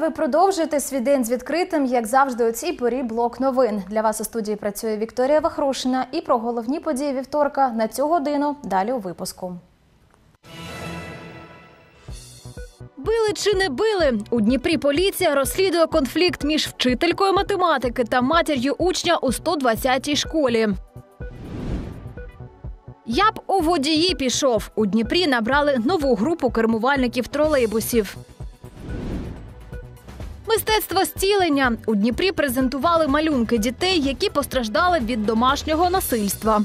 Ви продовжуєте свій день з відкритим, як завжди, у цій порі блок новин. Для вас у студії працює Вікторія Вахрушина. І про головні події вівторка на цю годину далі у випуску. Били чи не били у Дніпрі? Поліція розслідує конфлікт між вчителькою математики та матір'ю учня у 120-й школі. Я б у водії пішов. У Дніпрі набрали нову групу кермувальників тролейбусів. Мистецтво зцілення у Дніпрі презентували малюнки дітей, які постраждали від домашнього насильства.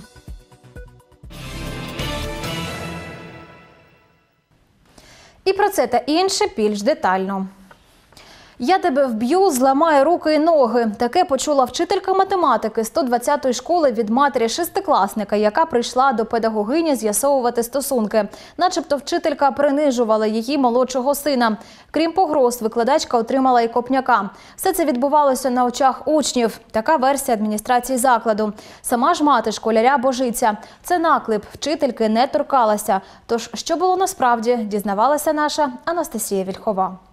І про це та інше більш детально. Я тебе вб'ю, зламаю руки і ноги. Таке почула вчителька математики 120-ї школи від матері шестикласника, яка прийшла до педагогині з'ясовувати стосунки. Начебто вчителька принижувала її молодшого сина. Крім погроз, викладачка отримала і копняка. Все це відбувалося на очах учнів. Така версія адміністрації закладу. Сама ж мати школяря божиться. Це наклеп. Вчительки не торкалася. Тож, що було насправді, дізнавалася наша Анастасія Вільхова.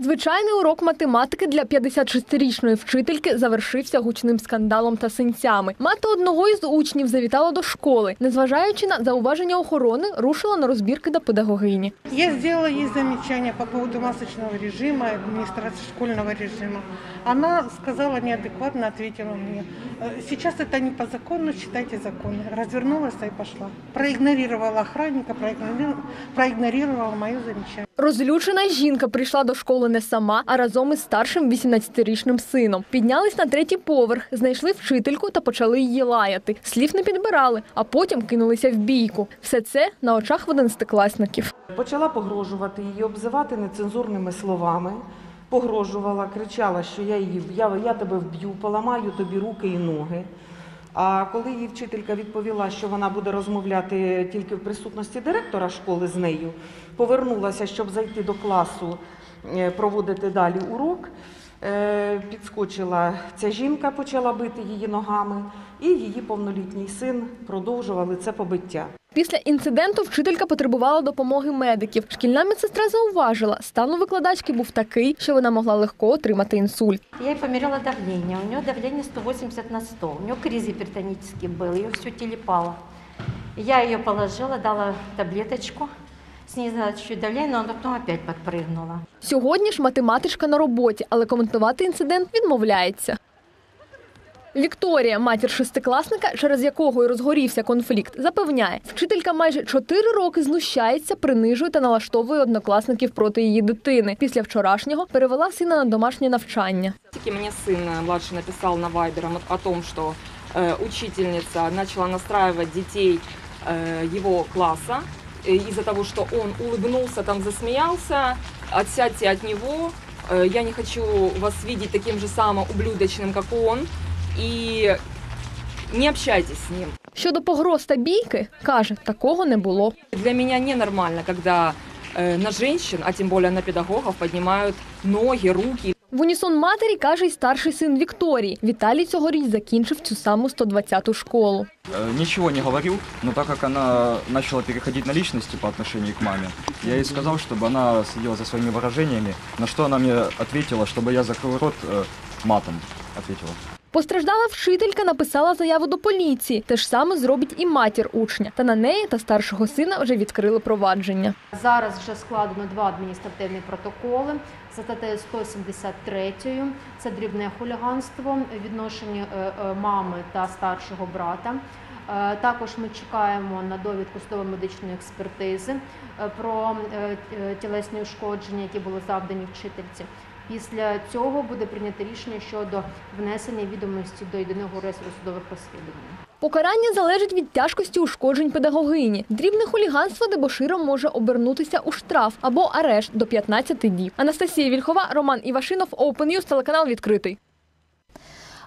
Звичайний урок математики для 56-річної вчительки завершився гучним скандалом та синцями. Мати одного із учнів завітала до школи. Незважаючи на зауваження охорони, рушила на розбірки до педагогині. Я сделала ей замечание по поводу масочного режима, администрации школьного режима. Она сказала неадекватно, ответила мне, «Э, сейчас это не по закону, читайте законы. Развернулась и пошла. Проигнорировала охранника, проигнорировала, проигнорировала мое замечание. Розлючена жінка прийшла до школи не сама, а разом із старшим 18-річним сином. Піднялись на третій поверх, знайшли вчительку та почали її лаяти. Слів не підбирали, а потім кинулися в бійку. Все це на очах одинадцятикласників. Почала погрожувати її, обзивати нецензурними словами. Погрожувала, кричала, що я її я, я тебе вб'ю, поламаю тобі руки і ноги. А коли її вчителька відповіла, що вона буде розмовляти тільки в присутності директора школи з нею, повернулася, щоб зайти до класу, проводити далі урок. е, Підскочила ця жінка, почала бити її ногами, і її повнолітній син продовжували це побиття. Після інциденту вчителька потребувала допомоги медиків. Шкільна медсестра зауважила, стан у викладачки був такий, що вона могла легко отримати інсульт. Я ей померила давление. У нее давление 180 на 100. У нее криз гипертонический был, ее все телепало. Я ее положила, дала таблеточку, снизила чуть-чуть давление, но она потом опять подпрыгнула. Сьогодні ж математичка на роботі, але коментувати інцидент відмовляється. Вікторія, матір шестикласника, через якого й розгорівся конфлікт, запевняє, вчителька майже чотири роки знущається, принижує та налаштовує однокласників проти її дитини. Після вчорашнього перевела сина на домашнє навчання. Таки Мне сын э, младший написал на Вайбер о том, что э, учительница начала настраивать детей э, его класса э, из-за того, что он улыбнулся, там засмеялся, отсядьте от него, э, я не хочу вас видеть таким же самым ублюдочным, как он, и не общайтесь с ним. Щодо погроз та бійки, каже, такого не було. Для меня ненормально, когда э, на женщин, а тем более на педагогов, поднимают ноги, руки, В унісон матері каже й старший син Вікторії. Віталій цьогоріч закінчив цю саму 120-ту школу. Э, Ничего не говорил, но так как она начала переходить на личности по отношению к маме, я ей сказал, чтобы она следила за своими выражениями, на что она мне ответила, чтобы я закрыл рот э, матом, ответила. Постраждала вчителька, написала заяву до поліції. Те ж саме зробить і матір учня. Та на неї та старшого сина вже відкрили провадження. Зараз вже складено два адміністративні протоколи за статтею 173. Це дрібне хуліганство відношення е, е, мами та старшого брата. Е, Також ми чекаємо на довідку судово-медичної експертизи е, про тілесні ушкодження, які були завдані вчительці. Після цього буде прийнято рішення щодо внесення відомості до єдиного реєстру судових розслідувань. Покарання залежить від тяжкості ушкоджень педагогині. Дрібне хуліганство дебоширом може обернутися у штраф або арешт до 15 днів. Анастасія Вільхова, Роман Івашинов, Open News, телеканал відкритий.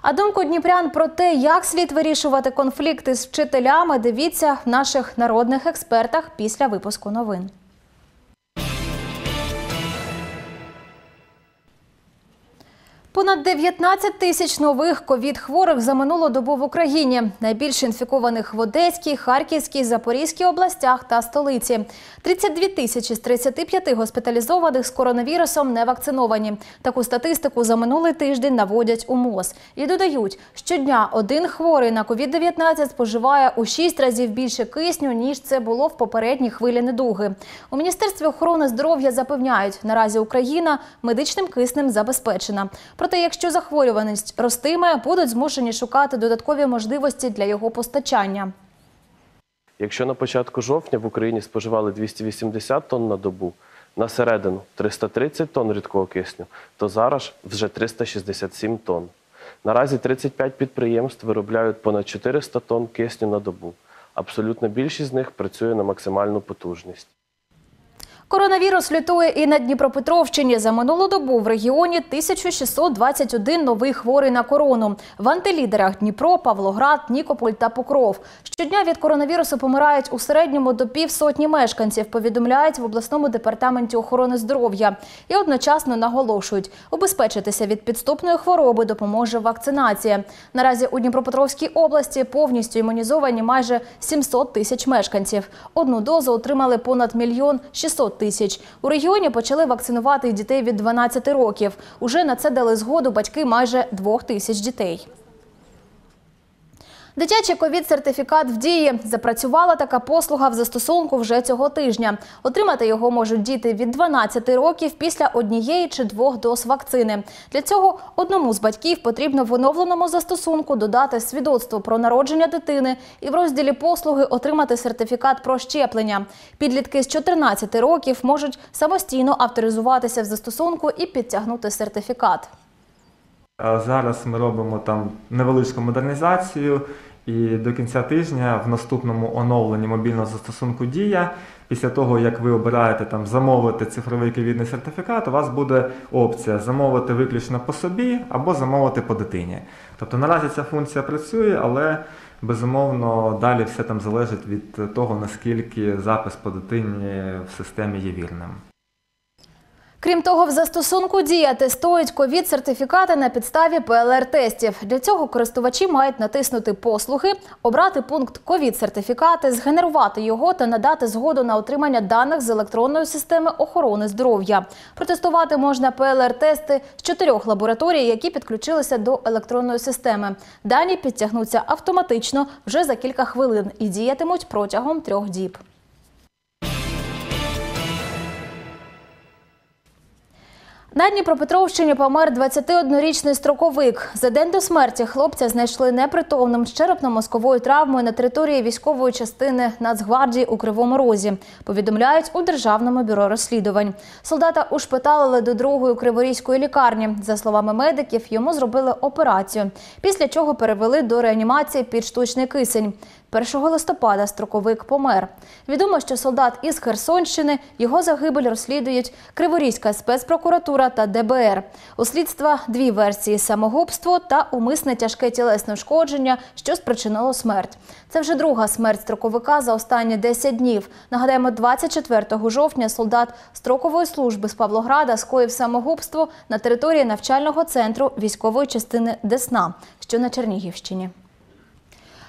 А думку дніпрян про те, як слід вирішувати конфлікти з вчителями, дивіться в наших народних експертах після випуску новин. Понад 19 тисяч нових ковід-хворих за минулу добу в Україні. Найбільше інфікованих в Одеській, Харківській, Запорізькій областях та столиці. 32 тисячі з 35 госпіталізованих з коронавірусом не вакциновані. Таку статистику за минулий тиждень наводять у МОЗ. І додають, щодня один хворий на ковід-19 споживає у 6 разів більше кисню, ніж це було в попередній хвилі недуги. У Міністерстві охорони здоров'я запевняють, наразі Україна медичним киснем забезпечена. Проте, якщо захворюваність ростиме, будуть змушені шукати додаткові можливості для його постачання. Якщо на початку жовтня в Україні споживали 280 тонн на добу, на середину 330 тонн рідкого кисню, то зараз вже 367 тонн. Наразі 35 підприємств виробляють понад 400 тонн кисню на добу. Абсолютна більшість з них працює на максимальну потужність. Коронавірус лютує і на Дніпропетровщині. За минулу добу в регіоні 1621 новий хворий на корону. В антилідерах Дніпро, Павлоград, Нікополь та Покров. Щодня від коронавірусу помирають у середньому до півсотні мешканців, повідомляють в обласному департаменті охорони здоров'я. І одночасно наголошують, убезпечитися від підступної хвороби допоможе вакцинація. Наразі у Дніпропетровській області повністю імунізовані майже 700 тисяч мешканців. Одну дозу отримали понад мільйон 600 тисяч. У регіоні почали вакцинувати дітей від 12 років. Уже на це дали згоду батьки майже двох тисяч дітей. Дитячий ковід-сертифікат в дії. Запрацювала така послуга в застосунку вже цього тижня. Отримати його можуть діти від 12 років після однієї чи двох доз вакцини. Для цього одному з батьків потрібно в оновленому застосунку додати свідоцтво про народження дитини і в розділі послуги отримати сертифікат про щеплення. Підлітки з 14 років можуть самостійно авторизуватися в застосунку і підтягнути сертифікат. Зараз ми робимо там невеличку модернізацію, і до кінця тижня в наступному оновленні мобільного застосунку Дія, після того як ви обираєте там замовити цифровий ковідний сертифікат, у вас буде опція замовити виключно по собі або замовити по дитині. Тобто наразі ця функція працює, але безумовно далі все там залежить від того, наскільки запис по дитині в системі є вірним. Крім того, в застосунку Дія тестують ковід-сертифікати на підставі ПЛР-тестів. Для цього користувачі мають натиснути послуги, обрати пункт ковід-сертифікати, згенерувати його та надати згоду на отримання даних з електронної системи охорони здоров'я. Протестувати можна ПЛР-тести з чотирьох лабораторій, які підключилися до електронної системи. Дані підтягнуться автоматично вже за кілька хвилин і діятимуть протягом трьох діб. На Дніпропетровщині помер 21-річний строковик. За день до смерті хлопця знайшли непритомним з черепно-мозковою травмою на території військової частини Нацгвардії у Кривому Розі. Повідомляють у Державному бюро розслідувань. Солдата ушпиталили до другої криворізької лікарні. За словами медиків, йому зробили операцію, після чого перевели до реанімації під штучний кисень. 1 листопада строковик помер. Відомо, що солдат із Херсонщини його загибель розслідують Криворізька спецпрокуратура та ДБР. У слідства дві версії самогубство та умисне тяжке тілесне ушкодження, що спричинило смерть. Це вже друга смерть строковика за останні 10 днів. Нагадаємо, 24 жовтня солдат строкової служби з Павлограда скоїв самогубство на території навчального центру військової частини Десна, що на Чернігівщині.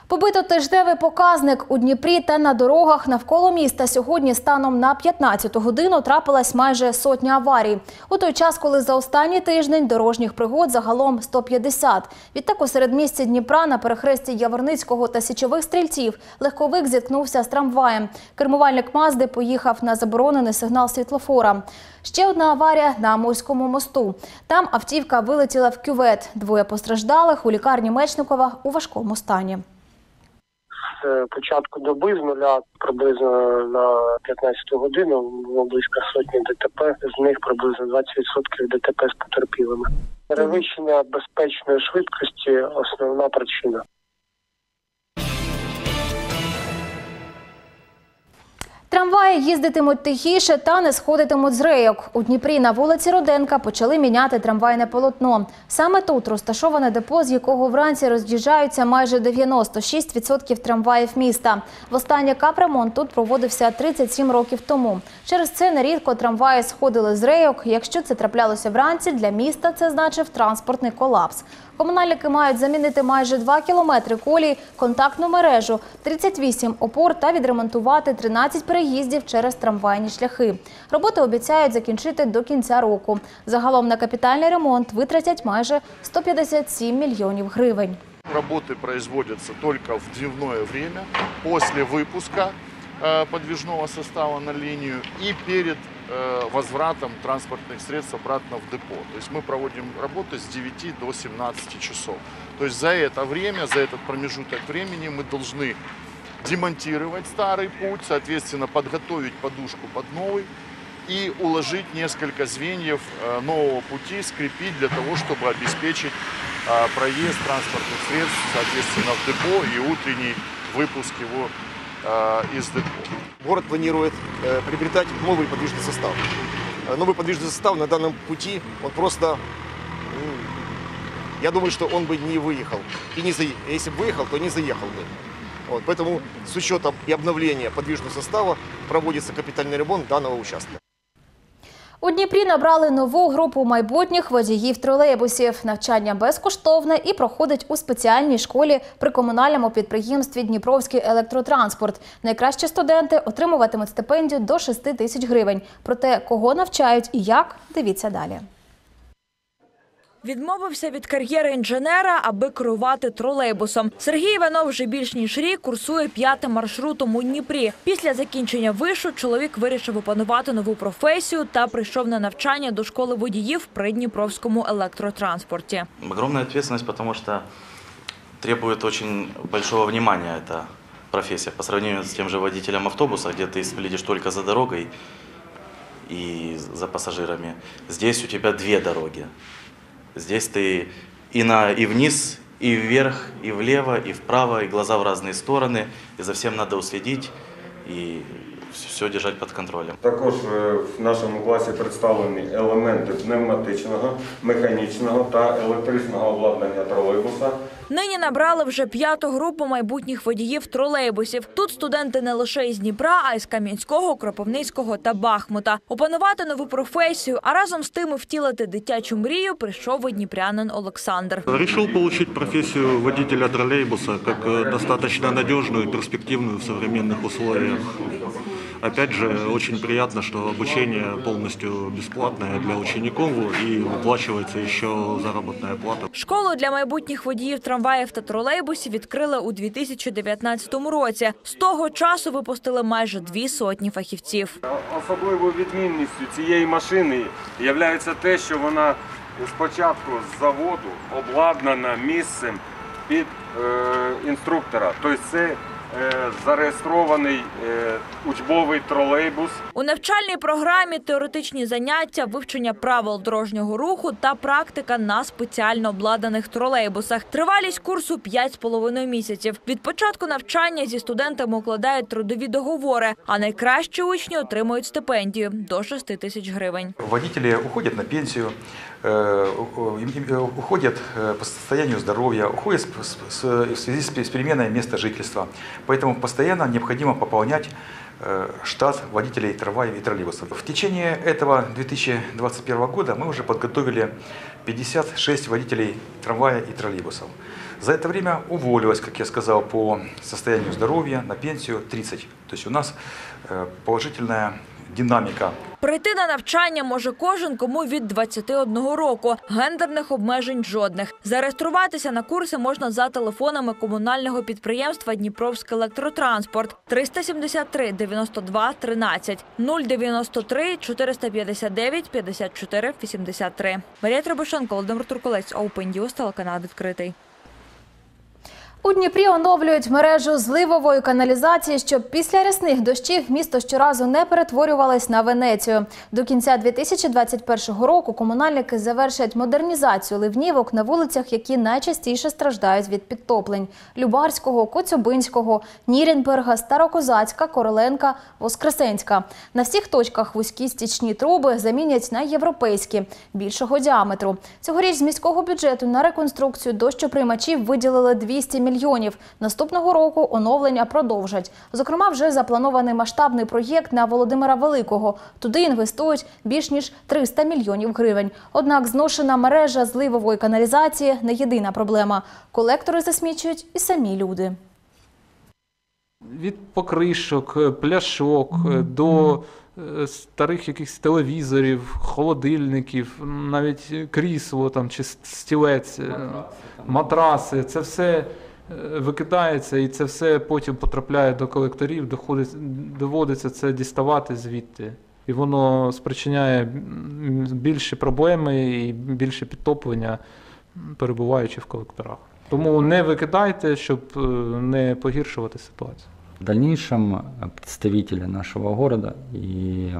Побито тижневий показник у Дніпрі та на дорогах навколо міста. Сьогодні станом на 15 годину трапилась майже сотня аварій. У той час, коли за останній тиждень дорожніх пригод загалом 150. Відтак у середмісті Дніпра на перехресті Яворницького та Січових стрільців легковик зіткнувся з трамваєм. Кермувальник Мазди поїхав на заборонений сигнал світлофора. Ще одна аварія на Амурському мосту. Там автівка вилетіла в кювет. Двоє постраждалих у лікарні Мечникова у важкому стані. З початку доби з нуля приблизно на 15 годину було близько сотні ДТП. З них приблизно 20% ДТП з потерпілими. Перевищення безпечної швидкості основна причина. Трамваї їздитимуть тихіше та не сходитимуть з рейок. У Дніпрі на вулиці Роденка почали міняти трамвайне полотно. Саме тут розташоване депо, з якого вранці роз'їжджаються майже 96% трамваїв міста. Востаннє капремонт тут проводився 37 років тому. Через це нерідко трамваї сходили з рейок. Якщо це траплялося вранці, для міста це значив транспортний колапс. Комунальники мають замінити майже 2 кілометри колії, контактну мережу, 38 опор та відремонтувати 13 переїздів через трамвайні шляхи. Роботи обіцяють закінчити до кінця року. Загалом на капітальний ремонт витратять майже 157 мільйонів гривень. Работы производятся только в дневное время, после выпуска э, подвижного состава на линию и перед э, возвратом транспортных средств обратно в депо. То есть мы проводим работы с 9 до 17 часов. То есть за это время, за этот промежуток времени мы должны демонтировать старый путь, соответственно, подготовить подушку под новый и уложить несколько звеньев э, нового пути, скрепить для того, чтобы обеспечить э, проезд транспортных средств, соответственно, в депо и утренний выпуск его э, из депо. Город планирует э, приобретать новый подвижный состав. Э, Новый подвижный состав на данном пути, он просто, я думаю, что он бы не выехал. И не заe- если бы выехал, то не заехал бы. Вот, поэтому с учетом и обновления подвижного состава проводится капитальный ремонт данного участка. У Дніпрі набрали нову групу майбутніх водіїв тролейбусів. Навчання безкоштовне і проходить у спеціальній школі при комунальному підприємстві Дніпровський електротранспорт. Найкращі студенти отримуватимуть стипендію до 6 тисяч гривень. Проте кого навчають і як, дивіться далі. Відмовився від кар'єри інженера, аби керувати тролейбусом. Сергій Іванов вже більш ніж рік курсує п'ятим маршрутом у Дніпрі. Після закінчення вишу чоловік вирішив опанувати нову професію та прийшов на навчання до школи водіїв при Дніпровському електротранспорті. Огромная ответственность, потому что требует очень большого внимания эта профессия по сравнению с тем же водителем автобуса, где ты следишь только за дорогой и за пассажирами. Здесь у тебя две дороги. Здесь ты и, на, и вниз, и вверх, и влево, и вправо, и глаза в разные стороны. И за всем надо уследить и все держать под контролем. Також е, в нашому класі представлені елементи пневматичного, механічного та електричного обладнання тролейбуса. Нині набрали вже п'яту групу майбутніх водіїв тролейбусів. Тут студенти не лише із Дніпра, а й з Кам'янського, Кропивницького та Бахмута. Опанувати нову професію, а разом з тим і втілити дитячу мрію прийшов і Олександр. Решил получить профессию водителя троллейбуса как э, достаточно надежную и перспективную в современных условиях. Опять же, очень приятно, что обучение полностью бесплатное для учеников и выплачивается еще заработная плата. Школу для майбутніх водіїв трамваїв та тролейбусів відкрили у 2019 році. З того часу випустили майже дві сотні фахівців. Особливою відмінністю цієї машини є те, що вона спочатку з заводу обладнана місцем під е, інструктора. Тобто це зареєстрований е, учбовий тролейбус. У навчальній програмі теоретичні заняття, вивчення правил дорожнього руху та практика на спеціально обладнаних тролейбусах. Тривалість курсу 5,5 місяців. Від початку навчання зі студентами укладають трудові договори, а найкращі учні отримують стипендію до 6 тисяч гривень. Водители уходят на э, уходят э, по состоянию здоровья, уходят в связи с пе- с переменой места жительства. Поэтому постоянно необходимо пополнять э, штат водителей трамваев и троллейбусов. В течение этого 2021 года мы уже подготовили 56 водителей трамвая и троллейбусов. За это время уволилось, как я сказал, по состоянию здоровья на пенсию 30. То есть у нас э, положительная динамика Прийти на навчання може кожен, кому від 21 року. Гендерних обмежень жодних. Зареєструватися на курси можна за телефонами комунального підприємства Дніпровський електротранспорт 373 92 13 093 459 54 83. Марія Требушенко, Володимир Турколець, Open News, телеканал відкритий. У Дніпрі оновлюють мережу зливової каналізації, щоб після рясних дощів місто щоразу не перетворювалось на Венецію. До кінця 2021 року комунальники завершать модернізацію ливнівок на вулицях, які найчастіше страждають від підтоплень: Любарського, Коцюбинського, Нірінберга, Старокозацька, Короленка, Воскресенська. На всіх точках вузькі стічні труби замінять на європейські більшого діаметру. Цьогоріч з міського бюджету на реконструкцію дощоприймачів виділили 200 мільйонів. Наступного року оновлення продовжать. Зокрема, вже запланований масштабний проєкт на Володимира Великого. Туди інвестують більш ніж 300 мільйонів гривень. Однак зношена мережа зливової каналізації не єдина проблема. Колектори засмічують і самі люди. від покришок, е, пляшок е, до е, старих якихось телевізорів, холодильників, навіть крісло там чи стілець, е, матраси. Це все викидається і це все потім потрапляє до колекторів, доходить, доводиться це діставати звідти. І воно спричиняє більші проблеми і більше підтоплення, перебуваючи в колекторах. Тому не викидайте, щоб е, не погіршувати ситуацію. В дальнейшем э, представители нашего города и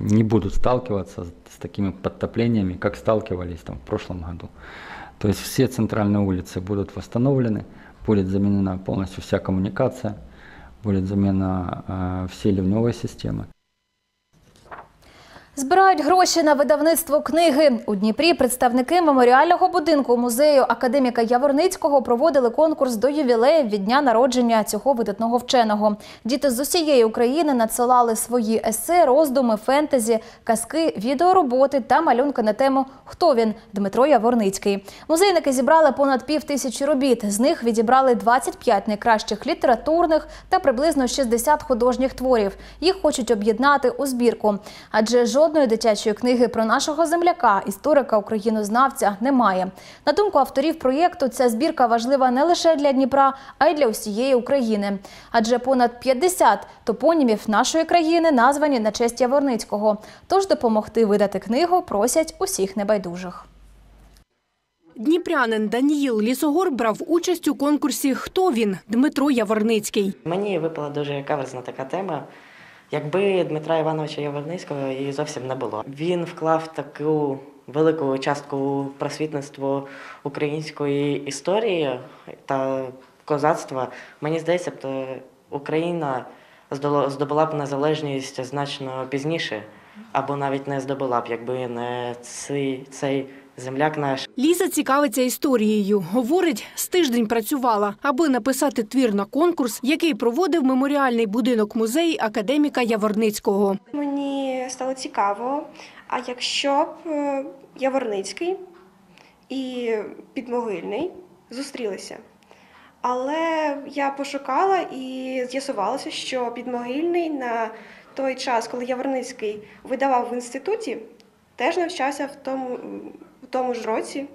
не будут сталкиваться с с такими подтоплениями, как сталкивались там, в прошлом году. То есть все центральные улицы будут восстановлены, будет заменена полностью вся коммуникация, будет замена э, всей ливневой системы. Збирають гроші на видавництво книги. У Дніпрі представники меморіального будинку музею академіка Яворницького проводили конкурс до ювілею від дня народження цього видатного вченого. Діти з усієї України надсилали свої есе, роздуми, фентезі, казки, відеороботи та малюнки на тему Хто він Дмитро Яворницький. Музейники зібрали понад пів тисячі робіт. З них відібрали 25 найкращих літературних та приблизно 60 художніх творів. Їх хочуть об'єднати у збірку. Адже жодної дитячої книги про нашого земляка, історика, українознавця, немає. На думку авторів проєкту, ця збірка важлива не лише для Дніпра, а й для усієї України. Адже понад 50 топонімів нашої країни названі на честь Яворницького. Тож допомогти видати книгу просять усіх небайдужих. Дніпрянин Даніїл Лісогор брав участь у конкурсі Хто він? Дмитро Яворницький. Мені випала дуже каверзна така тема. Якби Дмитра Івановича Яворницького її зовсім не було. Він вклав таку велику частку просвітництво української історії та козацтва. Мені здається, то Україна здобула б незалежність значно пізніше, або навіть не здобула б, якби не цей, цей земляк наш. Ліза цікавиться історією. Говорить, з тиждень працювала, аби написати твір на конкурс, який проводив меморіальний будинок музей академіка Яворницького. Мені стало цікаво, а якщо б е, Яворницький і Підмогильний зустрілися. Але я пошукала і з'ясувалося, що Підмогильний на той час, коли Яворницький видавав в інституті, теж навчався в тому, в тому ж році.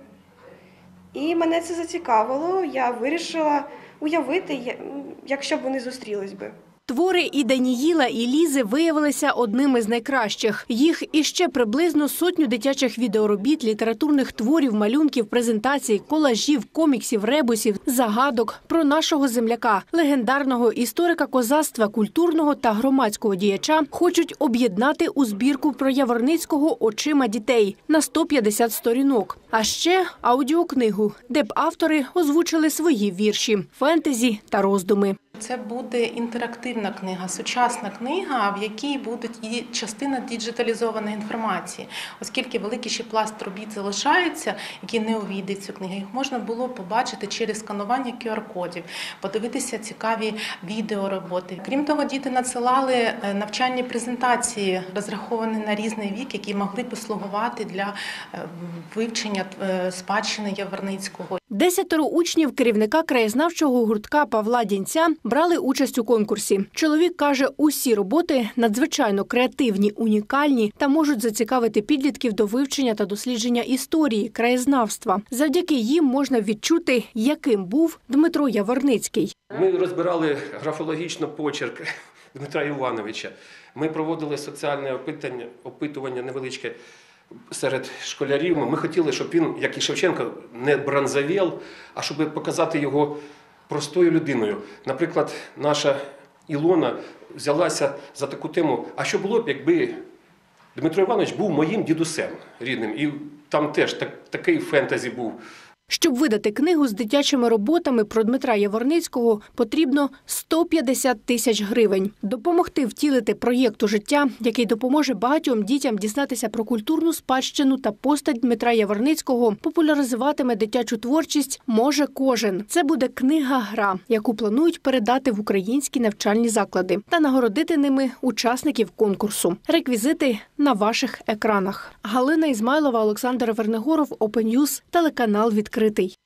І мене це зацікавило. Я вирішила уявити, якщо б вони зустрілись би. Твори і Даніїла, і Лізи виявилися одними з найкращих. Їх іще приблизно сотню дитячих відеоробіт, літературних творів, малюнків, презентацій, колажів, коміксів, ребусів, загадок про нашого земляка, легендарного історика козацтва, культурного та громадського діяча хочуть об'єднати у збірку про Яворницького очима дітей на 150 сторінок. А ще аудіокнигу, де б автори озвучили свої вірші, фентезі та роздуми. Це буде інтерактивна книга, сучасна книга, в якій буде і частина діджиталізованої інформації, оскільки великий ще пласт робіт залишається, які не увійде цю книгу. Їх можна було побачити через сканування QR-кодів, подивитися цікаві відеороботи. Крім того, діти надсилали е, навчальні презентації, розраховані на різний вік, які могли послугувати для е, вивчення е, спадщини Яворницького. Десятеро учнів керівника краєзнавчого гуртка Павла Дінця брали участь у конкурсі. Чоловік каже, усі роботи надзвичайно креативні, унікальні та можуть зацікавити підлітків до вивчення та дослідження історії, краєзнавства. Завдяки їм можна відчути, яким був Дмитро Яворницький. Ми розбирали графологічно почерк Дмитра Івановича. Ми проводили соціальне опитання, опитування невеличке серед школярів. Ми хотіли, щоб він, як і Шевченко, не бронзовел, а щоб показати його простою людиною. Наприклад, наша Ілона взялася за таку тему, а що було б, якби Дмитро Іванович був моїм дідусем рідним, і там теж так, такий фентезі був. Щоб видати книгу з дитячими роботами про Дмитра Яворницького, потрібно 150 тисяч гривень. Допомогти втілити проєкт у життя, який допоможе багатьом дітям дізнатися про культурну спадщину та постать Дмитра Яворницького, популяризуватиме дитячу творчість, може кожен. Це буде книга-гра, яку планують передати в українські навчальні заклади та нагородити ними учасників конкурсу. Реквізити на ваших екранах. Галина Ізмайлова, Олександр Вернегоров, Open телеканал відкритий.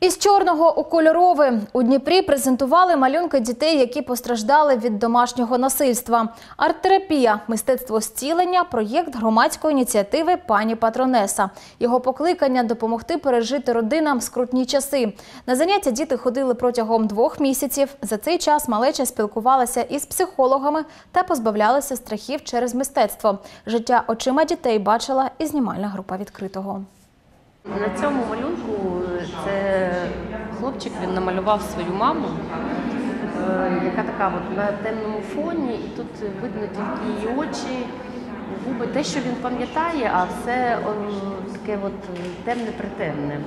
Із чорного у кольорове у Дніпрі презентували малюнки дітей, які постраждали від домашнього насильства. Арт-терапія, мистецтво зцілення, проєкт громадської ініціативи Пані Патронеса. Його покликання допомогти пережити родинам скрутні часи. На заняття діти ходили протягом двох місяців. За цей час малеча спілкувалася із психологами та позбавлялася страхів через мистецтво. Життя очима дітей бачила і знімальна група відкритого. На цьому малюнку це хлопчик він намалював свою маму, е, яка така от на темному фоні, і тут видно тільки її очі, губи, те, що він пам'ятає, а все таке от темне притемне.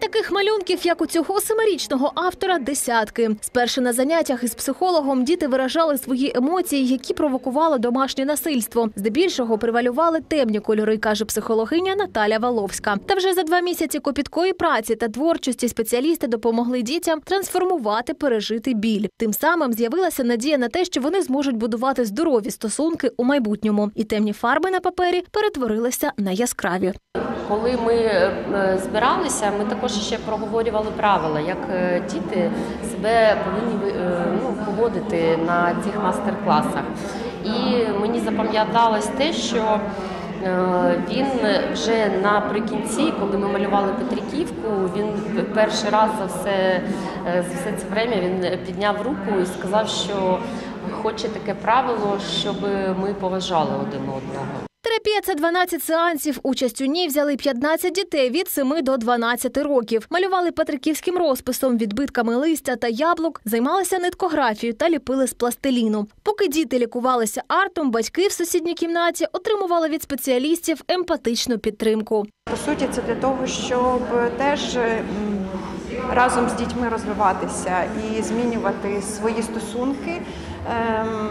Таких малюнків, як у цього семирічного автора, десятки. Спершу на заняттях із психологом діти виражали свої емоції, які провокували домашнє насильство. Здебільшого привалювали темні кольори, каже психологиня Наталя Валовська. Та вже за два місяці копіткої праці та творчості спеціалісти допомогли дітям трансформувати пережитий біль. Тим самим з'явилася надія на те, що вони зможуть будувати здорові стосунки у майбутньому, і темні фарби на папері перетворилися на яскраві. Коли ми е, збиралися, ми також ще проговорювали правила, як е, діти себе повинні е, ну, поводити на цих мастер-класах. І мені запам'яталось те, що е, він вже наприкінці, коли ми малювали Петриківку, він перший раз за все, за все це время він підняв руку і сказав, що хоче таке правило, щоб ми поважали один одного. Терапія це 12 сеансів. Участь у ній взяли 15 дітей від 7 до 12 років. Малювали патриківським розписом, відбитками листя та яблук, займалися ниткографією та ліпили з пластиліну. Поки діти лікувалися артом, батьки в сусідній кімнаті отримували від спеціалістів емпатичну підтримку. По суті, це для того, щоб теж разом з дітьми розвиватися і змінювати свої стосунки, ем,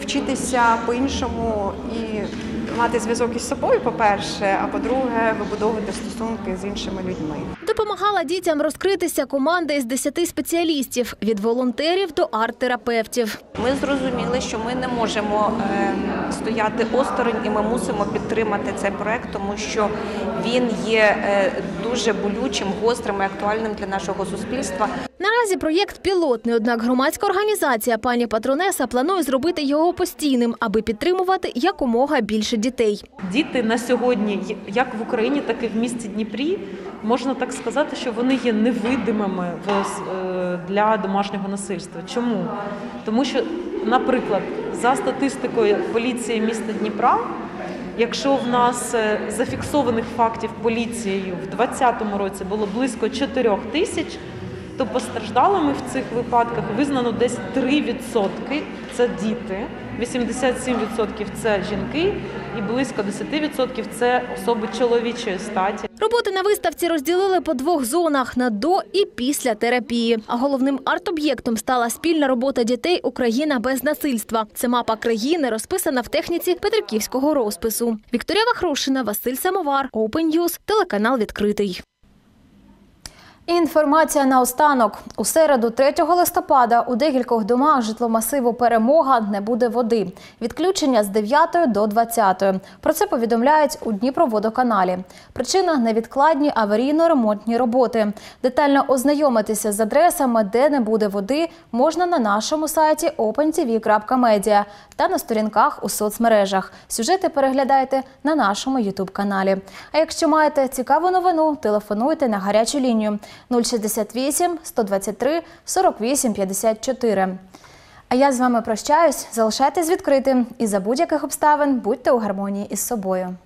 вчитися по-іншому і мати зв'язок із собою, по-перше, а по-друге, вибудовувати стосунки з іншими людьми. Допомагала дітям розкритися команда із 10 спеціалістів від волонтерів до арт-терапевтів. Ми зрозуміли, що ми не можемо е, стояти осторонь, і ми мусимо підтримати цей проект, тому що він є е, дуже болючим, гострим і актуальним для нашого суспільства. Наразі проєкт пілотний, однак громадська організація пані Патронеса планує зробити його постійним, аби підтримувати якомога більше дітей. Діти на сьогодні, як в Україні, так і в місті Дніпрі, можна так сказати, що вони є невидимими е, для домашнього насильства. Чому? Тому що, наприклад, за статистикою поліції міста Дніпра, якщо в нас е, зафіксованих фактів поліцією в 2020 році було близько 4 тисяч, то постраждалими в цих випадках визнано десь 3% – це діти, 87% – це жінки і близько 10% – це особи чоловічої статі. Роботи на виставці розділили по двох зонах на до і після терапії. А головним арт-об'єктом стала спільна робота дітей Україна без насильства. Це мапа країни, розписана в техніці Петриківського розпису. Вікторія Вахрушина, Василь Самовар, Open News, телеканал відкритий. Інформація на останок. У середу 3 листопада у декількох домах житломасиву Перемога не буде води. Відключення з 9 до 20. Про це повідомляють у Дніпроводоканалі. Причина невідкладні аварійно-ремонтні роботи. Детально ознайомитися з адресами, де не буде води, можна на нашому сайті opentv.media та на сторінках у соцмережах. Сюжети переглядайте на нашому ютуб-каналі. А якщо маєте цікаву новину, телефонуйте на гарячу лінію 068 123 48 54. А я з вами прощаюсь. Залишайтесь відкритим і за будь-яких обставин будьте у гармонії із собою.